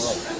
is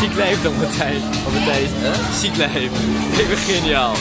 Ziek leven dan Matthijs. Of Matthijs. Ziek leven. Ik ben geniaal.